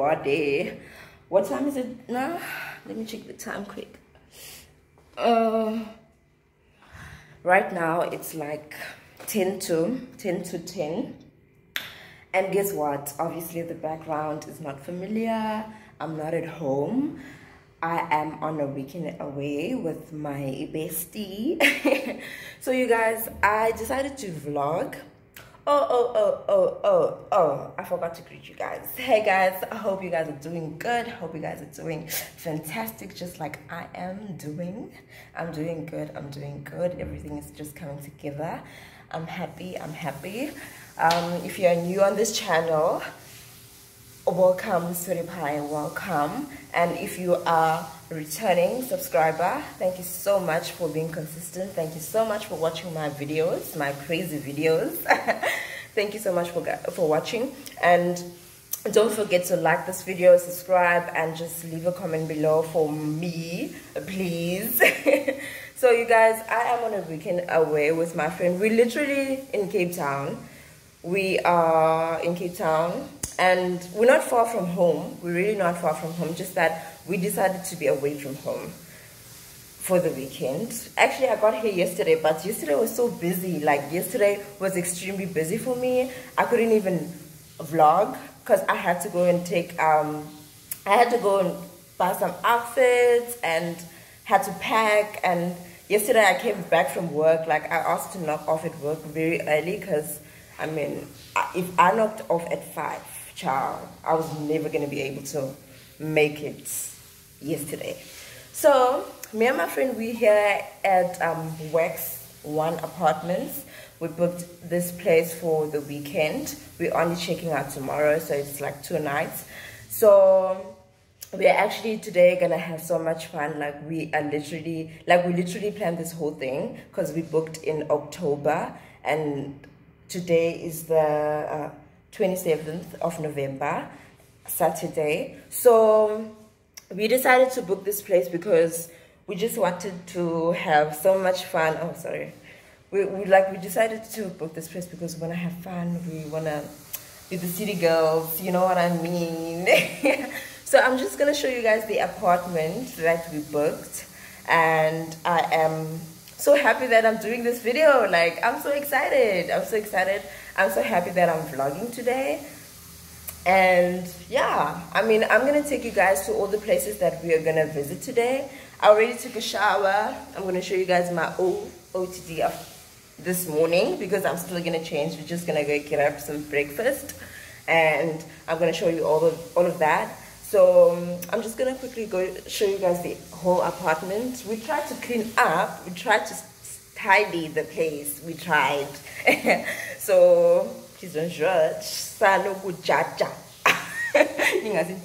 everybody what time is it now? Let me check the time quick. Uh right now it's like 10 to 10 to 10 and guess what? Obviously the background is not familiar. I'm not at home. I am on a weekend away with my bestie. so you guys, I decided to vlog Oh, oh, oh, oh, oh, oh, I forgot to greet you guys. Hey guys, I hope you guys are doing good. Hope you guys are doing fantastic, just like I am doing. I'm doing good, I'm doing good. Everything is just coming together. I'm happy, I'm happy. Um, if you're new on this channel, welcome, Pie, welcome. And if you are returning subscriber, thank you so much for being consistent. Thank you so much for watching my videos, my crazy videos. thank you so much for, for watching. And don't forget to like this video, subscribe, and just leave a comment below for me, please. so you guys, I am on a weekend away with my friend. We're literally in Cape Town. We are in Cape Town and we're not far from home. We're really not far from home, just that we decided to be away from home for the weekend. Actually, I got here yesterday, but yesterday was so busy. Like, yesterday was extremely busy for me. I couldn't even vlog because I had to go and take, um, I had to go and buy some outfits and had to pack. And yesterday I came back from work. Like, I asked to knock off at work very early because, I mean, if I knocked off at 5, child, I was never going to be able to make it yesterday. So, me and my friend, we here at um, WEX One Apartments. We booked this place for the weekend. We're only checking out tomorrow, so it's like two nights. So, we're actually today gonna have so much fun like we are literally like we literally planned this whole thing because we booked in october and today is the uh, 27th of November, Saturday. So we decided to book this place because we just wanted to have so much fun. Oh, sorry. We, we like we decided to book this place because we want to have fun. We want to be the city girls. You know what I mean? so I'm just gonna show you guys the apartment that we booked, and I am so happy that I'm doing this video. Like I'm so excited. I'm so excited. I'm so happy that I'm vlogging today. And yeah, I mean, I'm gonna take you guys to all the places that we are gonna visit today. I already took a shower. I'm gonna show you guys my old OTD of this morning because I'm still gonna change. We're just gonna go get up some breakfast and I'm gonna show you all of all of that. So um, I'm just gonna quickly go show you guys the whole apartment. We tried to clean up. We tried to tidy the place. We tried. so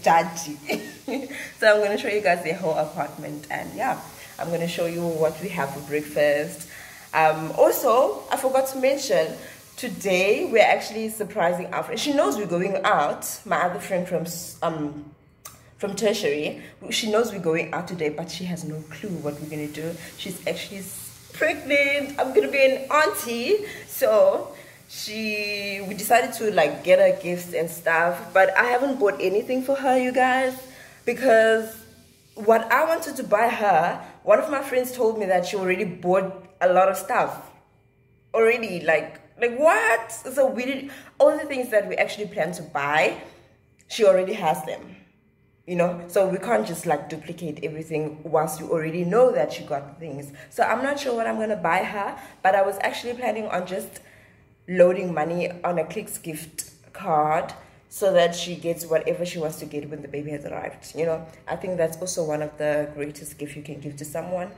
judge. So I'm gonna show you guys the whole apartment and yeah, I'm gonna show you what we have for breakfast. Um, also, I forgot to mention today we're actually surprising our friend. She knows we're going out. My other friend from um from tertiary, she knows we're going out today, but she has no clue what we're gonna do. She's actually pregnant. I'm gonna be an auntie. So she we decided to like get her gifts and stuff. But I haven't bought anything for her, you guys, because what I wanted to buy her, one of my friends told me that she already bought a lot of stuff. Already, like like what? So we did all the things that we actually plan to buy, she already has them you know so we can't just like duplicate everything once you already know that you got things so i'm not sure what i'm gonna buy her but i was actually planning on just loading money on a Clicks gift card so that she gets whatever she wants to get when the baby has arrived you know i think that's also one of the greatest gifts you can give to someone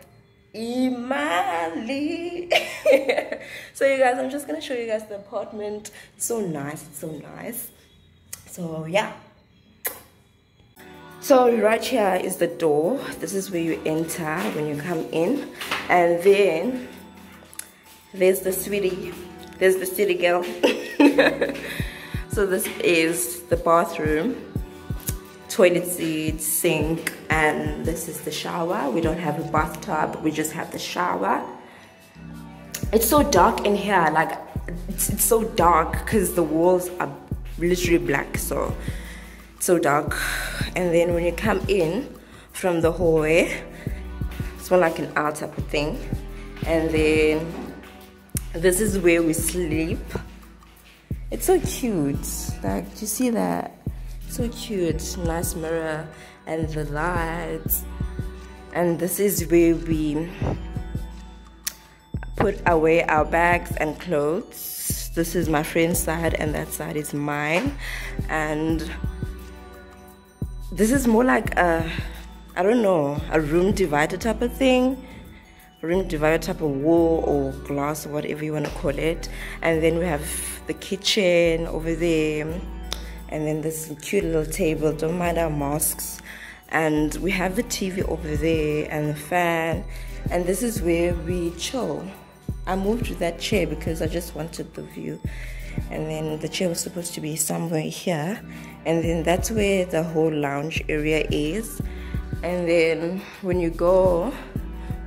Imali. so you guys i'm just gonna show you guys the apartment it's so nice it's so nice so yeah so right here is the door. This is where you enter when you come in. And then there's the sweetie. There's the city girl. so this is the bathroom. Toilet seat, sink, and this is the shower. We don't have a bathtub, we just have the shower. It's so dark in here, like it's, it's so dark because the walls are literally black. So it's so dark and then when you come in from the hallway it's more like an out type of thing and then this is where we sleep. It's so cute. Like you see that? So cute. Nice mirror and the lights. And this is where we put away our bags and clothes. This is my friend's side and that side is mine. And this is more like a i don't know a room divider type of thing room divider type of wall or glass or whatever you want to call it. And then we have the kitchen over there. And then this cute little table. Don't mind our masks. And we have the tv over there and the fan. And this is where we chill. I moved to that chair because i just wanted the view. And then the chair was supposed to be somewhere here. And then that's where the whole lounge area is. And then when you go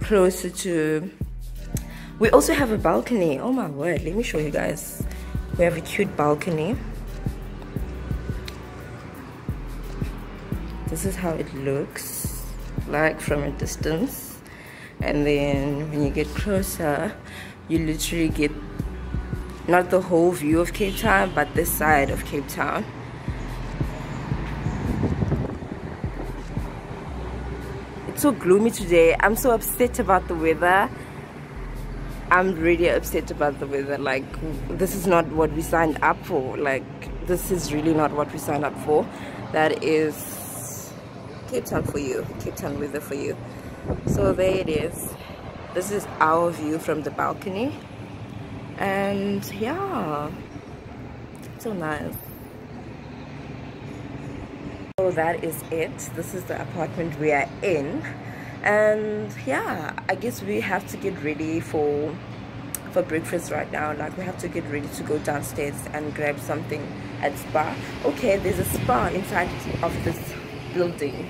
closer to we also have a balcony. Oh my word let me show you guys. We have a cute balcony. This is how it looks like from a distance. And then when you get closer you literally get not the whole view of Cape Town but this side of Cape Town so gloomy today. I'm so upset about the weather. I'm really upset about the weather. Like this is not what we signed up for. Like this is really not what we signed up for. That is Cape Town for you. Cape Town weather for you. So there it is. This is our view from the balcony. And yeah. So nice so that is it. This is the apartment we are in. And yeah i guess we have to get ready for for breakfast right now. Like we have to get ready to go downstairs and grab something at Spar. Okay there's a Spar inside of this building.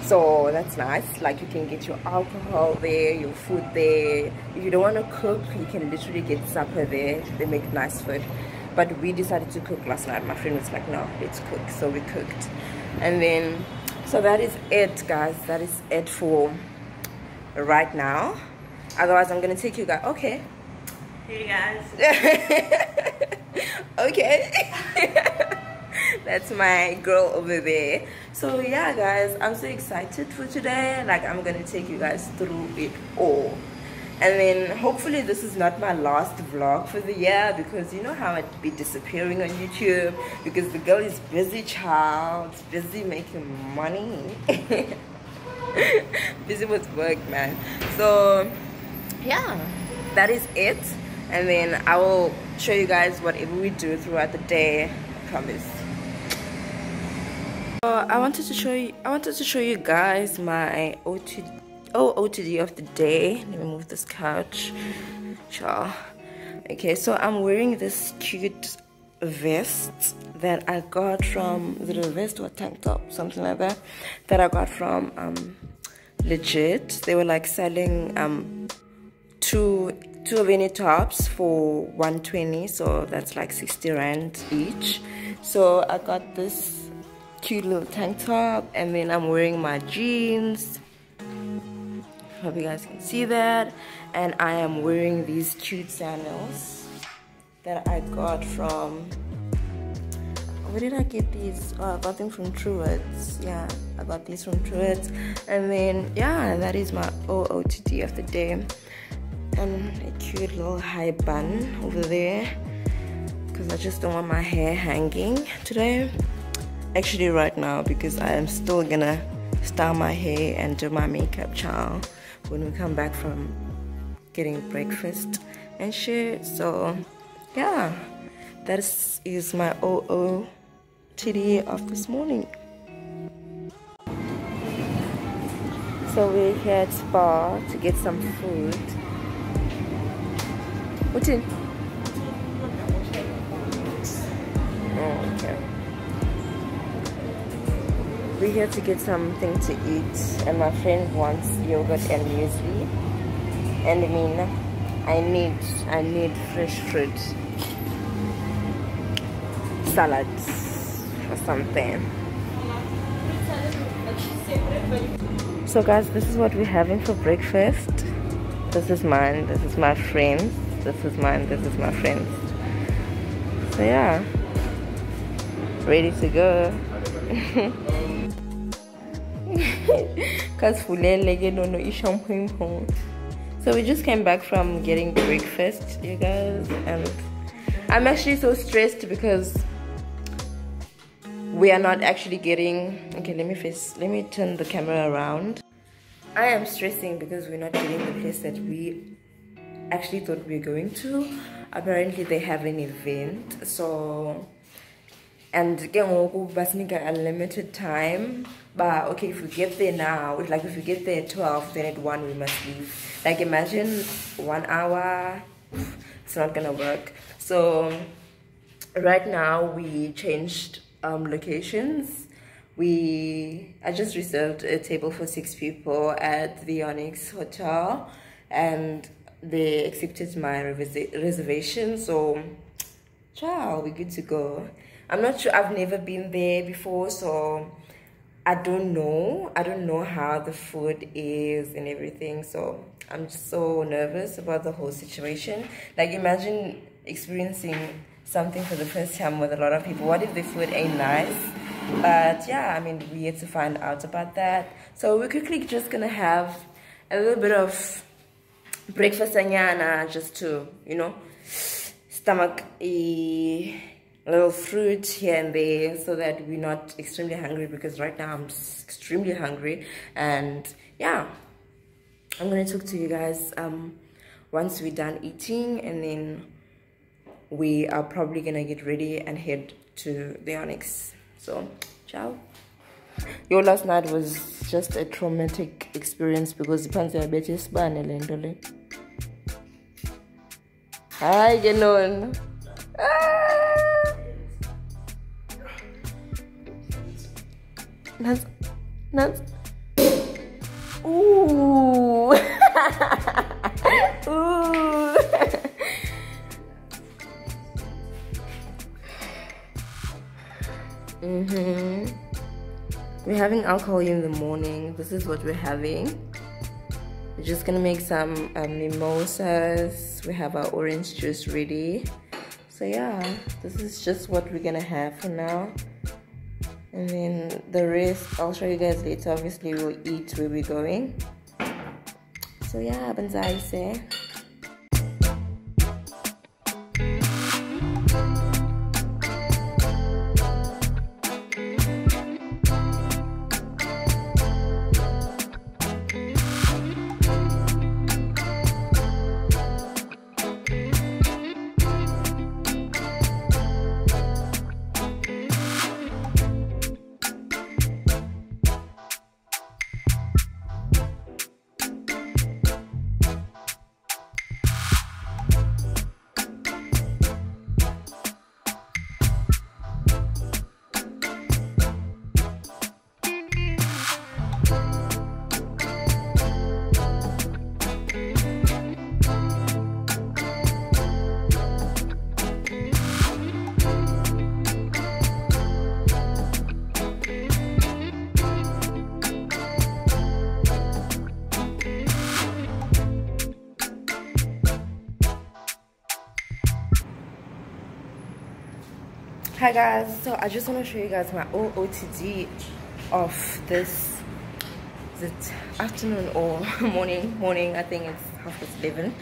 So that's nice. Like you can get your alcohol there your food there. If you don't want to cook you can literally get supper there. They make nice food. But we decided to cook last night. My friend was like no let's cook. So we cooked and then so that is it guys. That is it for right now. Otherwise i'm gonna take you guys okay. Hey guys. Okay. That's my girl over there. So yeah guys i'm so excited for today. Like i'm gonna take you guys through it all and then hopefully this is not my last vlog for the year because you know how I'd be disappearing on YouTube? Because the girl is busy child. Busy making money. Busy with work man. So yeah. That is it. And then I will show you guys whatever we do throughout the day. I promise. So I wanted to show you I wanted to show you guys my OT oh OTD of the day. Let me move this couch. Ciao. okay so I'm wearing this cute vest that I got from the vest or tank top? Something like that. That I got from um, Legit. They were like selling um, two two of any tops for 120 so that's like 60 rand each. So I got this cute little tank top. And then I'm wearing my jeans hope you guys can see that and I am wearing these cute sandals that I got from where did I get these? Oh, I got them from Truworths. Yeah, I got these from Truworths. And then, yeah, that is my OOTD of the day. And a cute little high bun over there. Because I just don't want my hair hanging today. Actually, right now, because I am still gonna style my hair and do my makeup, child when we come back from getting breakfast and shit. So, yeah, that is, is my OOTD of this morning. So we're here at Spar to get some food. What in? Oh, okay. We're here to get something to eat and my friend wants yogurt and muesli. And I mean, I need, I need fresh fruit. Salads or something. So guys, this is what we're having for breakfast. This is mine, this is my friends. This is mine, this is my friends. So yeah, ready to go. Cause So we just came back from getting breakfast, you guys, and I'm actually so stressed because we are not actually getting okay let me face let me turn the camera around. I am stressing because we're not getting the place that we actually thought we were going to. Apparently they have an event so and again a limited time but okay if we get there now like if we get there at 12 then at 1 we must leave like imagine one hour it's not gonna work so right now we changed um, locations. We I just reserved a table for six people at the Onyx Hotel, and they accepted my reservation. So, ciao, we're good to go. I'm not sure. I've never been there before, so I don't know. I don't know how the food is and everything. So I'm just so nervous about the whole situation. Like imagine experiencing something for the first time with a lot of people. What if the food ain't nice? But yeah, I mean, we had to find out about that. So we're quickly just gonna have a little bit of breakfast anyana just to, you know, stomach little fruit here and there so that we're not extremely hungry because right now I'm extremely hungry. And yeah. I'm gonna talk to you guys um once we're done eating and then we are probably gonna get ready and head to the Onyx. So, ciao. Your last night was just a traumatic experience because phansi yabethe isibane le nto le. Hayi ke nona That's that's ooh ooh Mm-hmm. We're having alcohol in the morning. This is what we're having. We're just gonna make some um, mimosas. We have our orange juice ready. So yeah, this is just what we're gonna have for now. And then the rest, I'll show you guys later. Obviously, we'll eat where we're going. So yeah, banzai say. Hi guys. So i just want to show you guys my ootd of this is afternoon or morning? Morning i think it's half past 11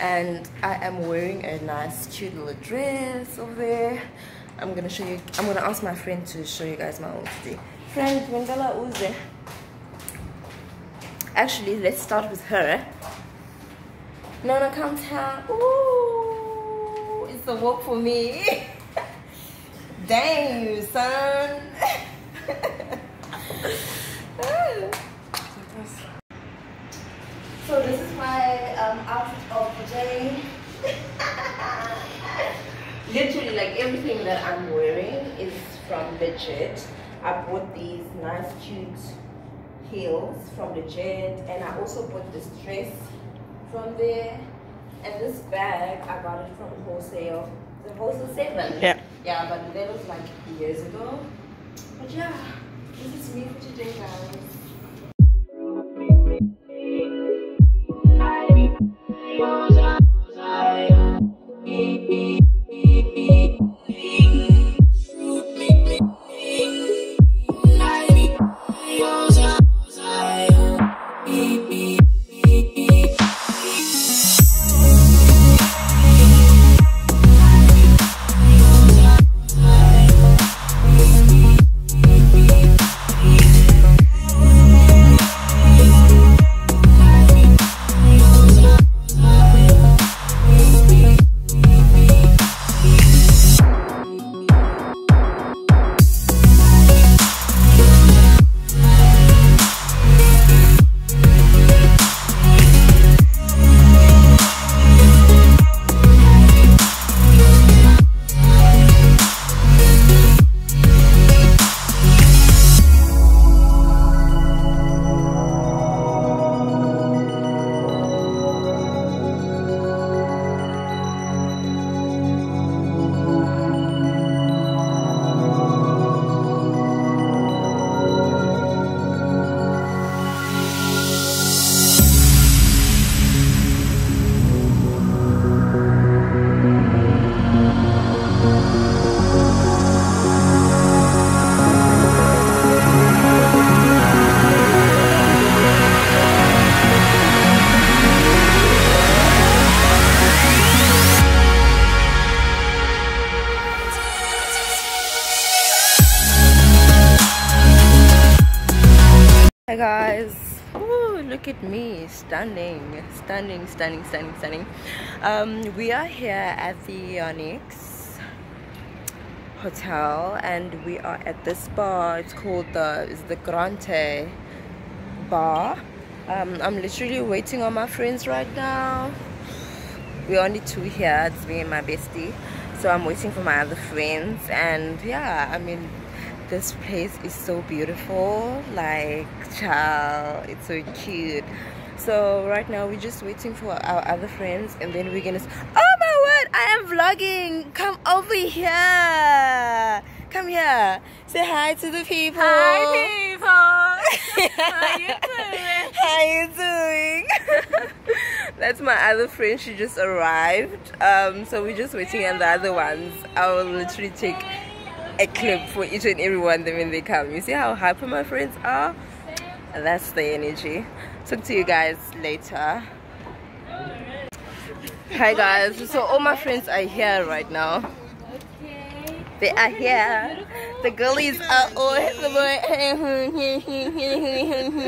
and i am wearing a nice cute little dress over there. I'm gonna show you i'm gonna ask my friend to show you guys my ootd friend Mangala Uze. actually let's start with her. Nona comes here. Ooh, it's a walk for me Dang you, son. so this is my um, outfit of the day. Literally, like everything that I'm wearing is from Legit. I bought these nice, cute heels from Legit, and I also bought this dress from there. And this bag, I got it from wholesale. The wholesale seven. Yeah. Yeah, but that was like years ago. But yeah, this is me for today, guys. Stunning, stunning, stunning, stunning, stunning. Um, we are here at the Onyx Hotel, and we are at this bar. It's called the is the Grande Bar. Um, I'm literally waiting on my friends right now. We're only two here. It's me and my bestie, so I'm waiting for my other friends. And yeah, I mean this place is so beautiful like child it's so cute so right now we're just waiting for our other friends and then we're gonna oh my word i am vlogging come over here come here say hi to the people Hi people. How you doing? how you doing that's my other friend she just arrived um so we're just waiting on the other ones i will literally take a clip for each and every one of them when they come. You see how hyper my friends are? That's the energy. Talk to you guys later. Hi guys, so all my friends are here right now. They are here. The girlies are all here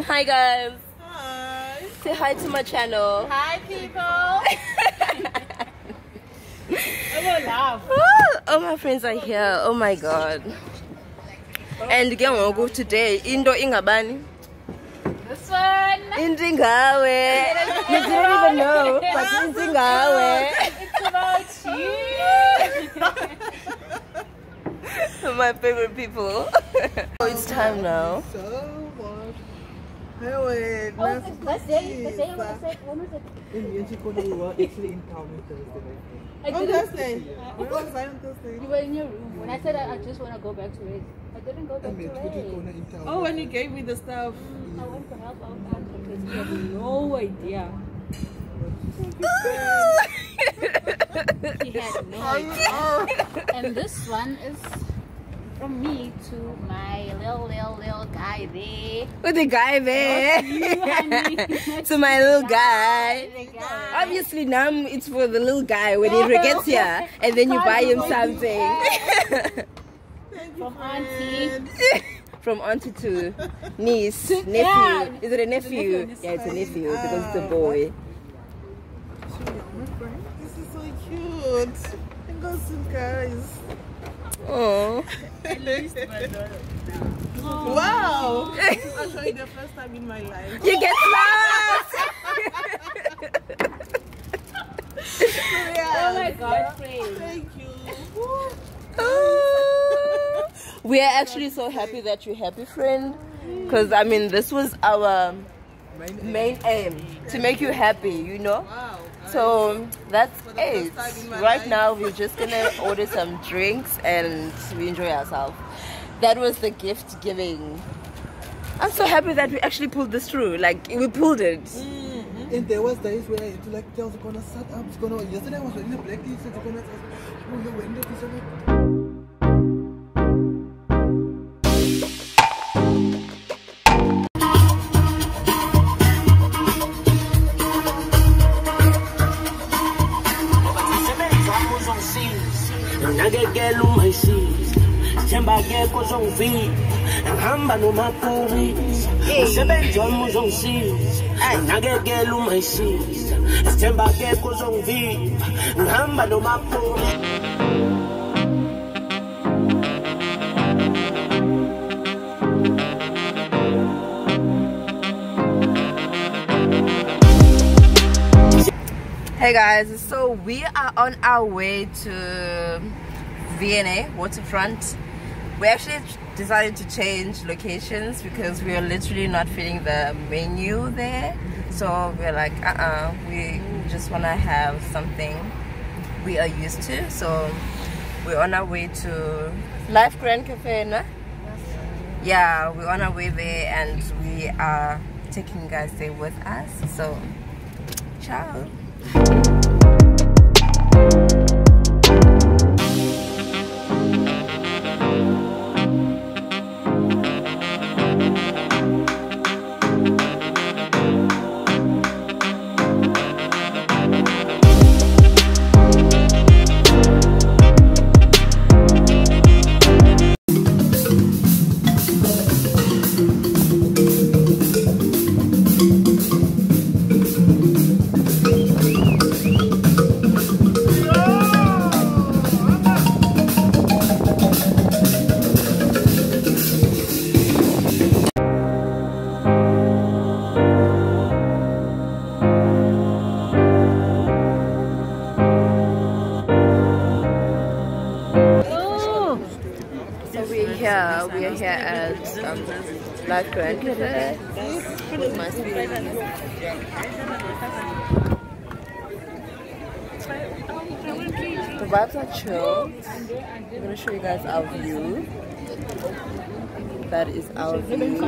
Hi guys. Hi. Say hi to my channel. Hi people. I will laugh. Oh, all my friends are here. Oh my god. And ke ngoku today into ingabani? This one. Into ingawe. You didn't even know, but into ingawe. It's about you. My favorite people. oh, it's time now. so much. Hey, wait. Oh, nice it's to Thursday. see you. When was it? In Yenchikono, we were actually in town on Thursday. I On Thursday. Where was I on Thursday? You were in your room when I said I, I just want to go back to it. I didn't go I back met to it. Oh, when you gave me the stuff. I went to help out Uncle because he had no idea. He had no idea. And this one is from me to my little, little, little guy there. With the guy there. You, to my little guy. Guy. Obviously, now it's for the little guy when he gets here, and then you buy him something. From Auntie. From auntie to niece, nephew. Yeah. Is it a nephew? nephew. Yeah, it's a nephew because it's a ah, boy. This is so cute. I got some guys. Oh. Wow. Actually the first time in my life. You get lost. Oh my god, praise. Thank you. we are actually so happy that you're happy, friend. Because I mean, this was our main aim to make you happy, you know. Wow. So that's it. in Right life. now, we're just gonna order some drinks and we enjoy ourselves. That was the gift giving. I'm so happy that we actually pulled this through. Like we pulled it. Mm-hmm. And there was days where I had to like tell Zakona, shut up, Yesterday I was wearing a black t-shirt, Zakona. Oh, nakekela ungayisiza sithemba akekho ozongivika ngihamba nomaphorisa umsebenzi wami uzongisiza nakekela ungayisiza sithemba akekho ozongivika ngihamba nomaphorisa Hey guys, so we are on our way to V&A waterfront. We actually decided to change locations because we are literally not feeling the menu there. So we're like, uh uh we just want to have something we are used to. So we're on our way to Life Grand Cafe, no? Yeah, we're on our way there and we are taking guys there with us. So, ciao. Life Grand with my sweetie. The vibes are chill. I'm gonna show you guys our view. That is our view.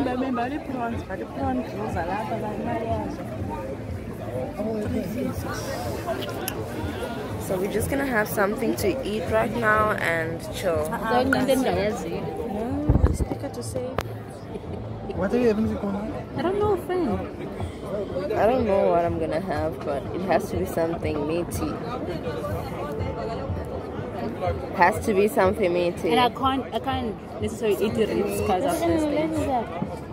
So we're just gonna have something to eat right now and chill. What are you having, Zakona? I don't know, friend. I don't know what I'm gonna have, but it has to be something meaty. Has to be something meaty. And I can't, I can't necessarily eat the ribs because of this thing.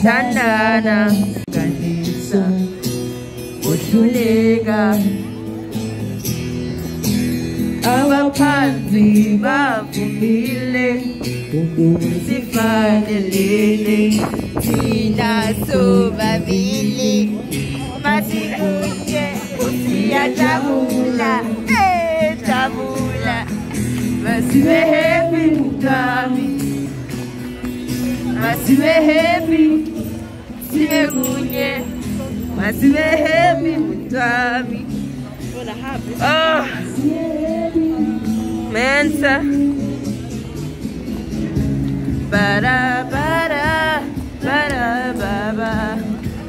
Siyathandana kanisa, kuhluleka. Abaphansi bavumile, sifanelene, thina sobabili. Masikunye, siyajabula, eh, jabula. Masibe happy mtami, masibe happy, sibe kunye, masibe happy mtami. Oh, ah, Mensa. Ba-da, ba-da, ba-da, ba-ba,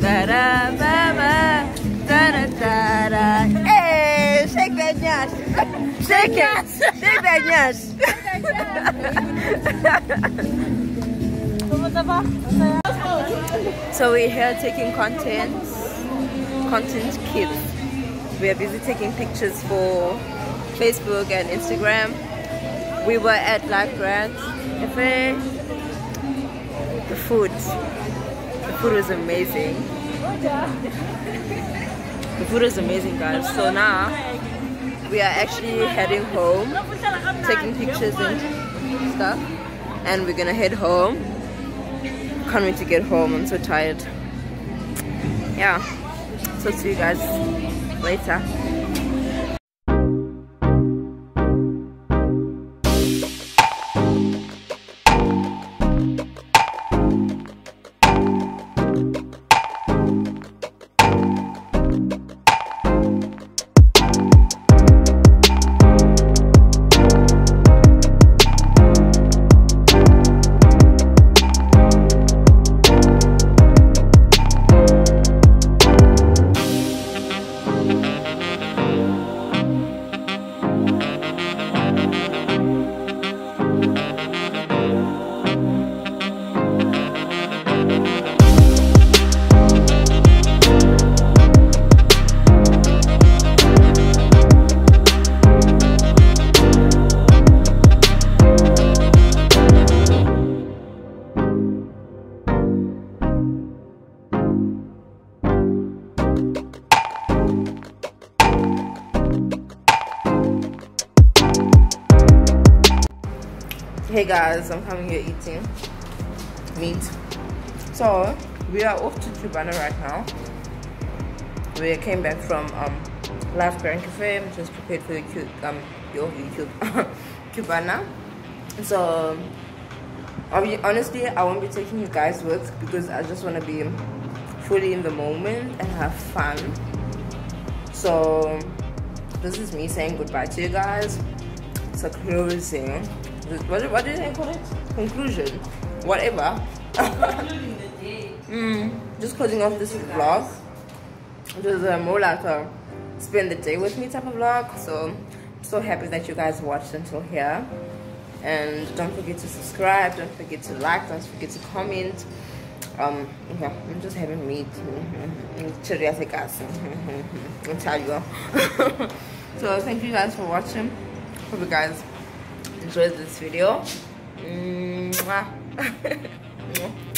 da-da, ba-ba, da-da-da-da. Hey, eh, shake that nyash. Shake it. Shake that nyash. so we're here taking content, content kids. We are busy taking pictures for Facebook and Instagram. We were at Life Grand Cafe. The food, the food was amazing. The food is amazing, guys. So now we are actually heading home, taking pictures and stuff, and we're gonna head home. Can't wait to get home. I'm so tired. Yeah. So see you guys later. Guys i'm coming here eating meat. So we are off to Cubana right now. We came back from um Life Grand Cafe just prepared for um your youtube Cubana so honestly i won't be taking you guys with because i just want to be fully in the moment and have fun. So this is me saying goodbye to you guys. It's a closing what, what did I call it? Conclusion. Whatever. Mm, just closing off this vlog. It was uh, more like a spend the day with me type of vlog. So i'm so happy that you guys watched until here. And don't forget to subscribe. Don't forget to like. Don't forget to comment. Um yeah i'm just having meat curiosity guys i'll tell you. So thank you guys for watching. Hope you guys enjoyed this video mm, Mwah.